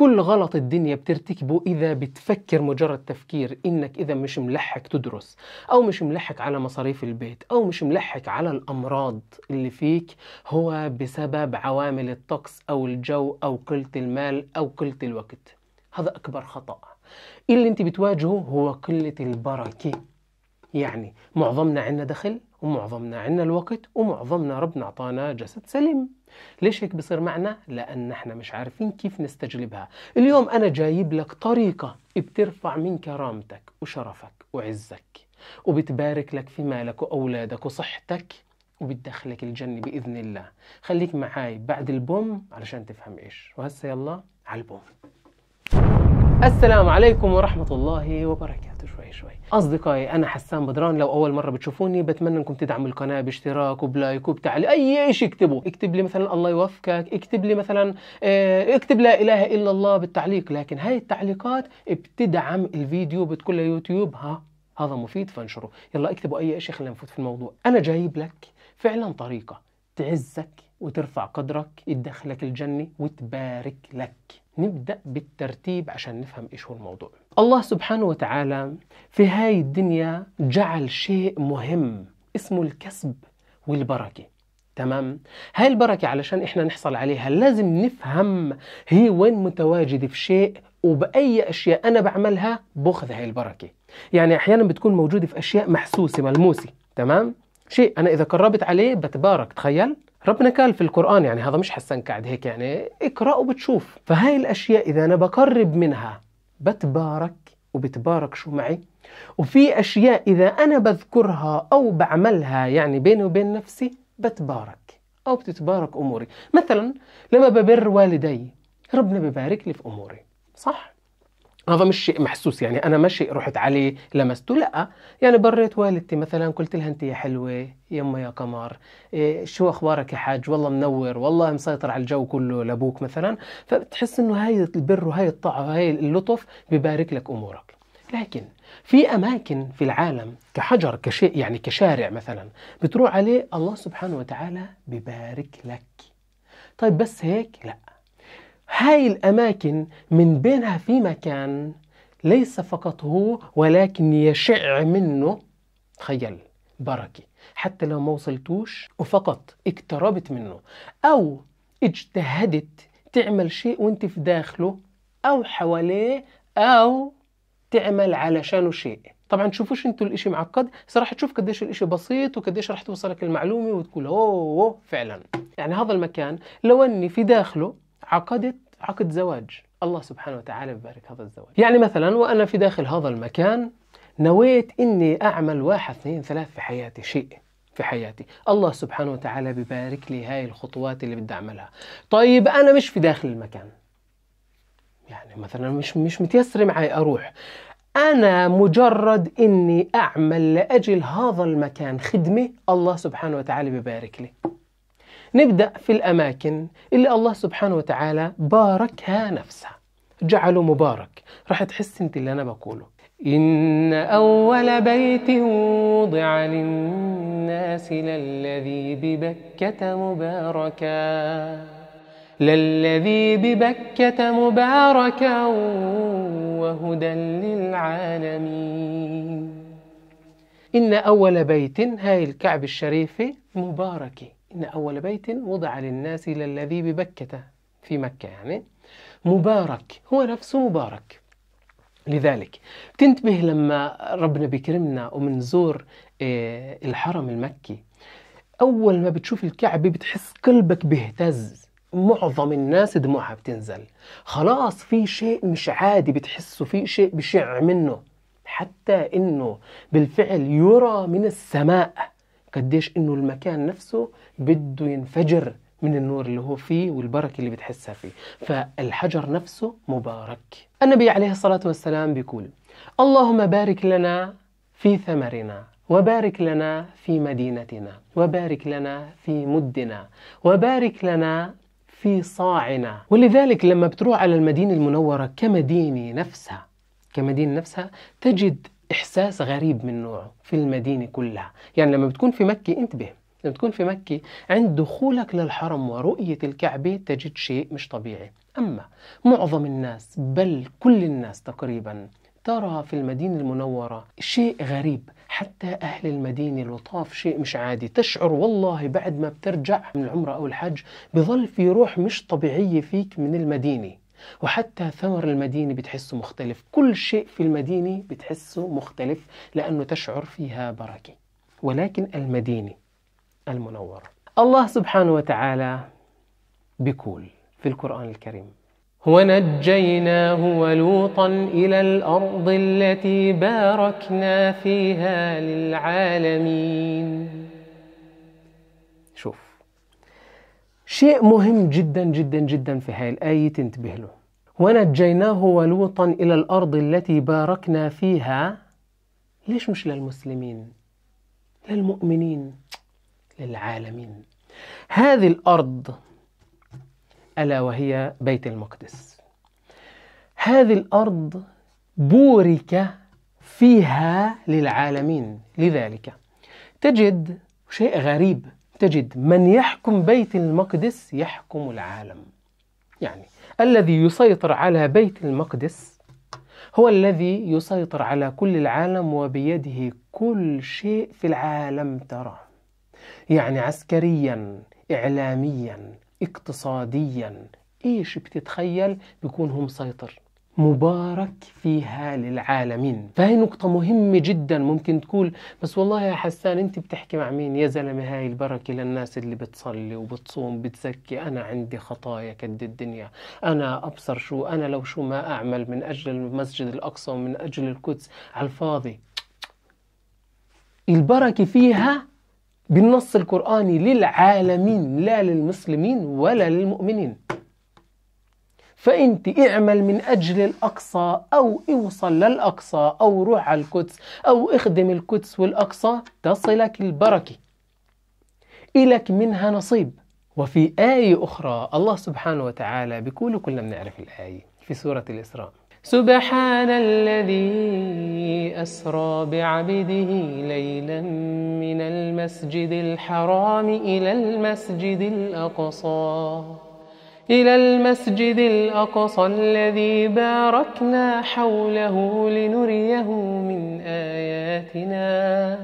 كل غلط الدنيا بترتكبه إذا بتفكر مجرد تفكير إنك إذا مش ملحق تدرس أو مش ملحق على مصاريف البيت أو مش ملحق على الأمراض اللي فيك هو بسبب عوامل الطقس أو الجو أو قلة المال أو قلة الوقت. هذا أكبر خطأ. اللي أنت بتواجهه هو قلة البركة. يعني معظمنا عندنا دخل ومعظمنا عندنا الوقت ومعظمنا ربنا أعطانا جسد سليم. ليش هيك بصير معنا؟ لأن إحنا مش عارفين كيف نستجلبها. اليوم أنا جايب لك طريقة بترفع من كرامتك وشرفك وعزك وبتبارك لك في مالك وأولادك وصحتك وبتدخلك الجنة بإذن الله. خليك معاي بعد البوم علشان تفهم إيش. وهسه يلا على البوم. السلام عليكم ورحمة الله وبركاته. شوي شوي. أصدقائي أنا حسان بدران. لو أول مرة بتشوفوني بتمنى أنكم تدعموا القناة باشتراك وب like وبتعليق أي شيء اكتبوا؟ اكتب لي مثلا الله يوفقك. اكتب لي مثلا آه اكتب لا إله إلا الله بالتعليق. لكن هاي التعليقات بتدعم الفيديو بتقول يوتيوب ها هذا مفيد فانشره. يلا اكتبوا أي شيء خلينا نفوت في الموضوع. أنا جايب لك فعلا طريقة تعزك وترفع قدرك تدخلك الجنة وتبارك لك. نبدأ بالترتيب عشان نفهم إيش هو الموضوع. الله سبحانه وتعالى في هاي الدنيا جعل شيء مهم اسمه الكسب والبركة. تمام؟ هاي البركة علشان إحنا نحصل عليها لازم نفهم هي وين متواجدة في شيء وبأي أشياء أنا بعملها بأخذ هاي البركة. يعني أحيانا بتكون موجودة في أشياء محسوسة ملموسة. تمام؟ شيء أنا إذا قربت عليه بتبارك تخيل؟ ربنا قال في القرآن يعني هذا مش حسن قاعد هيك يعني اقرأ وبتشوف. فهاي الأشياء إذا أنا بقرب منها بتبارك وبتبارك شو معي. وفي أشياء إذا أنا بذكرها أو بعملها يعني بيني وبين نفسي بتبارك أو بتتبارك أموري. مثلا لما ببر والدي ربنا ببارك لي في أموري صح؟ هذا مش شيء محسوس يعني أنا ما شيء رحت عليه لمسته لأ. يعني بريت والدتي مثلا قلت لها أنت يا حلوة يما يا قمر إيه شو أخبارك يا حاج؟ والله منور والله مسيطر على الجو كله لأبوك مثلا. فبتحس إنه هاي البر وهاي الطاعه وهاي اللطف ببارك لك أمورك. لكن في أماكن في العالم كحجر كشيء يعني كشارع مثلا بتروح عليه الله سبحانه وتعالى ببارك لك. طيب بس هيك؟ لأ. هاي الأماكن من بينها في مكان ليس فقط هو ولكن يشع منه تخيل بركة. حتى لو ما وصلتوش وفقط اقتربت منه أو اجتهدت تعمل شيء وانت في داخله أو حواليه أو تعمل علشانه شيء. طبعا تشوفوش أنتوا الإشي معقد؟ راح تشوف قديش الإشي بسيط وقديش راح توصلك المعلومة وتقول أوه, فعلا. يعني هذا المكان لو أني في داخله عقدت عقد زواج. الله سبحانه وتعالى ببارك هذا الزواج. يعني مثلا وأنا في داخل هذا المكان نويت إني أعمل واحد اثنين ثلاث في حياتي شيء في حياتي. الله سبحانه وتعالى ببارك لي هاي الخطوات اللي بدي أعملها. طيب أنا مش في داخل المكان. يعني مثلا مش مش متيسر معي أروح. أنا مجرد إني أعمل لأجل هذا المكان خدمة الله سبحانه وتعالى ببارك لي. نبدأ في الأماكن اللي الله سبحانه وتعالى باركها نفسها جعله مبارك. راح تحس انت اللي أنا بقوله. إن أول بيت وضع للناس للذي ببكة مباركا. للذي ببكة مباركا وهدى للعالمين. إن أول بيت هاي الكعب الشريفة مباركة إن أول بيت وضع للناس للذي ببكة في مكة يعني. مبارك هو نفسه مبارك. لذلك تنتبه لما ربنا بيكرمنا ومنزور الحرم المكي. أول ما بتشوف الكعبة بتحس قلبك بيهتز. معظم الناس دموعها بتنزل. خلاص في شيء مش عادي بتحسه في شيء بشع منه. حتى إنه بالفعل يرى من السماء. قديش إنه المكان نفسه بده ينفجر من النور اللي هو فيه والبركة اللي بتحسها فيه. فالحجر نفسه مبارك. النبي عليه الصلاة والسلام بيقول اللهم بارك لنا في ثمرنا وبارك لنا في مدينتنا وبارك لنا في مدنا وبارك لنا في صاعنا. ولذلك لما بتروح على المدينة المنورة كمدينة نفسها كمدينة نفسها تجد إحساس غريب من نوعه في المدينة كلها. يعني لما بتكون في مكة انتبه لما تكون في مكة عند دخولك للحرم ورؤية الكعبة تجد شيء مش طبيعي. أما معظم الناس بل كل الناس تقريبا ترى في المدينة المنورة شيء غريب. حتى أهل المدينة لطاف شيء مش عادي. تشعر والله بعد ما بترجع من العمرة أو الحج بظل في روح مش طبيعية فيك من المدينة. وحتى ثمر المدينة بتحسه مختلف. كل شيء في المدينة بتحسه مختلف لأنه تشعر فيها بركة. ولكن المدينة المنورة. الله سبحانه وتعالى بيقول في القرآن الكريم ونجيناه ولوطا إلى الأرض التي باركنا فيها للعالمين. شوف شيء مهم جدا جدا جدا في هاي الآية تنتبه له. ونجيناه ولوطا إلى الأرض التي باركنا فيها. ليش مش للمسلمين؟ للمؤمنين للعالمين. هذه الأرض ألا وهي بيت المقدس. هذه الأرض بورك فيها للعالمين. لذلك تجد شيء غريب. تجد من يحكم بيت المقدس يحكم العالم. يعني الذي يسيطر على بيت المقدس هو الذي يسيطر على كل العالم وبيده كل شيء في العالم ترى يعني عسكريا إعلاميا اقتصاديا إيش بتتخيل؟ بيكون هو مسيطر مبارك فيها للعالمين. فهي نقطة مهمة جدا ممكن تقول بس والله يا حسان أنت بتحكي مع مين؟ يا زلمة هاي البركة للناس اللي بتصلي وبتصوم بتزكي. أنا عندي خطايا كد الدنيا. أنا أبصر شو أنا لو شو ما أعمل من أجل المسجد الأقصى ومن أجل القدس على الفاضي. البركة فيها بالنص القرآني للعالمين لا للمسلمين ولا للمؤمنين. فأنت اعمل من أجل الأقصى أو اوصل للأقصى أو روح على القدس أو اخدم القدس والأقصى تصلك البركة. إلك منها نصيب. وفي آية أخرى الله سبحانه وتعالى بيقول كلنا بنعرف الآية في سورة الإسراء. سبحان الذي أسرى بعبده ليلا من المسجد الحرام إلى المسجد الأقصى. إلى المسجد الأقصى الذي باركنا حوله لنريه من آياتنا.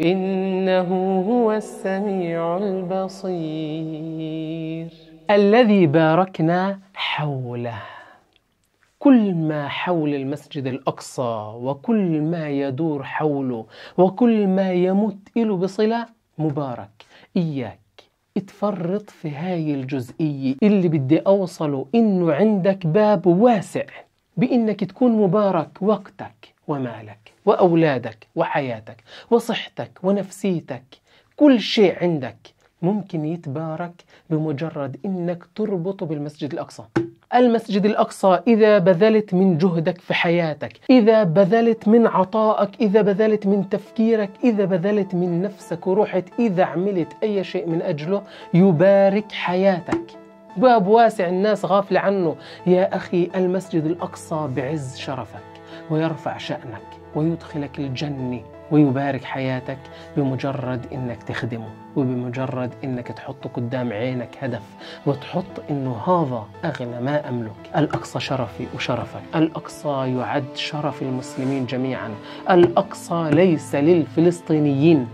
إنه هو السميع البصير. الذي باركنا حوله. كل ما حول المسجد الأقصى وكل ما يدور حوله وكل ما يمت له بصلة مبارك. إياك. اتفرط في هاي الجزئية. اللي بدي أوصله إنه عندك باب واسع بإنك تكون مبارك وقتك ومالك وأولادك وحياتك وصحتك ونفسيتك. كل شيء عندك ممكن يتبارك بمجرد إنك تربطه بالمسجد الأقصى. المسجد الأقصى إذا بذلت من جهدك في حياتك إذا بذلت من عطائك إذا بذلت من تفكيرك إذا بذلت من نفسك وروحت إذا عملت أي شيء من أجله يبارك حياتك. باب واسع الناس غافلة عنه. يا أخي المسجد الأقصى بعز شرفك ويرفع شأنك ويدخلك الجنة. ويبارك حياتك بمجرد إنك تخدمه وبمجرد إنك تحط قدام عينك هدف وتحط إنه هذا اغلى ما أملك. الأقصى شرفي وشرفك الأقصى يعد شرف المسلمين جميعا الأقصى ليس للفلسطينيين.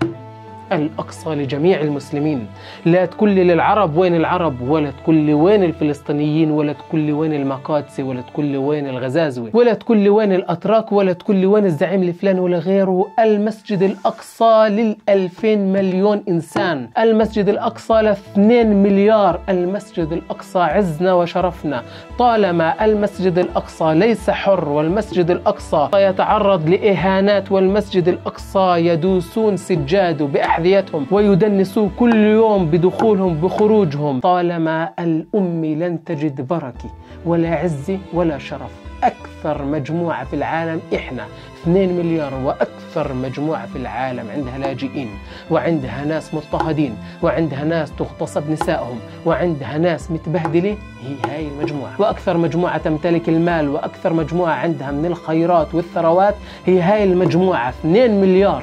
الأقصى لجميع المسلمين. لا لي للعرب وين العرب ولا لي وين الفلسطينيين ولا لي وين المقادسي ولا لي وين الغزازوي ولا لي وين الأتراك ولا لي وين الزعيم الفلاني ولا غيره. المسجد الأقصى للألفين مليون إنسان. المسجد الأقصى لاثنين مليار. المسجد الأقصى عزنا وشرفنا. طالما المسجد الأقصى ليس حر والمسجد الأقصى يتعرض لإهانات والمسجد الأقصى يدوسون سجاده بأحد أحذيتهم ويدنسوا كل يوم بدخولهم بخروجهم. طالما الأم لن تجد بركة ولا عزة ولا شرف أكثر مجموعة في العالم إحنا 2 مليار وأكثر مجموعة في العالم عندها لاجئين وعندها ناس مضطهدين وعندها ناس تغتصب نسائهم وعندها ناس متبهدلة. هي هاي المجموعة. وأكثر مجموعة تمتلك المال وأكثر مجموعة عندها من الخيرات والثروات هي هاي المجموعة. 2 مليار.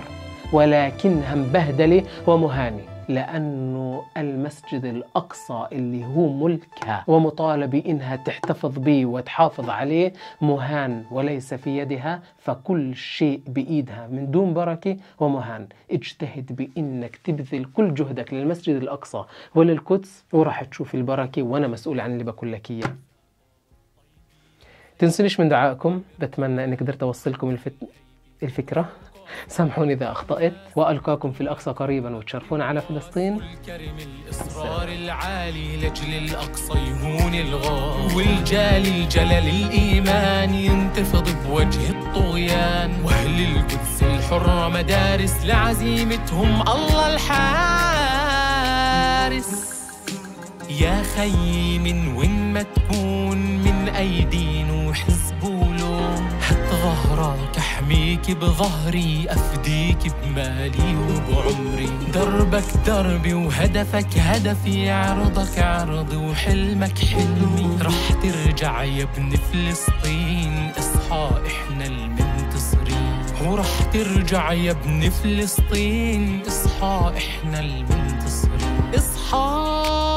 ولكنها مبهدلة ومهانة لأنه المسجد الأقصى اللي هو ملكها ومطالبة إنها تحتفظ به وتحافظ عليه مهان وليس في يدها فكل شيء بإيدها من دون بركة ومهان. اجتهد بإنك تبذل كل جهدك للمسجد الأقصى وللقدس وراح تشوف البركة وأنا مسؤول عن اللي بقول لك إياه. تنسونيش من دعائكم؟ بتمنى إني قدرت أوصلكم الفت... الفكرة. سامحوني إذا أخطأت. وألقاكم في الأقصى قريبا وتشرفونا على فلسطين. الكرم الإصرار العالي لأجل الأقصى يهون الغار. والجالي الجلل الإيمان ينتفض بوجه الطغيان. وأهل القدس الحرة مدارس لعزيمتهم الله الحارس. يا خيي من وين ما تكون من أي ظهرك أحميك بظهري أفديك بمالي وبعمري. دربك دربي وهدفك هدفي عرضك عرضي وحلمك حلمي. رح ترجع يا ابن فلسطين أصحى إحنا المنتصرين. ورح ترجع يا ابن فلسطين أصحى إحنا المنتصرين. أصحى